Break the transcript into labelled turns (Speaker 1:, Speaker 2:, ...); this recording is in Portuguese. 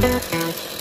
Speaker 1: Música